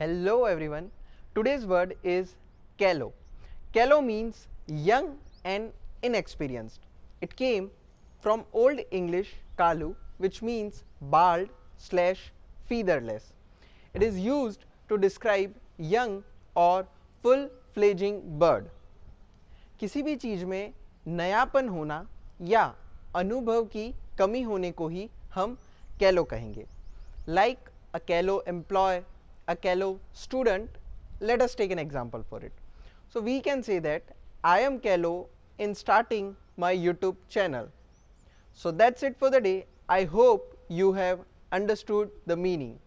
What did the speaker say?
Hello everyone today's word is callow callow means young and inexperienced it came from old English calu which means bald slash featherless it is used to describe young or full fledging bird किसी भी चीज़ में नयापन होना या अनुभव की कमी होने को ही हम कैलो कहेंगे। Like a callow employ a callow student, let us take an example for it. So, we can say that I am callow in starting my YouTube channel. So, that is it for the day. I hope you have understood the meaning.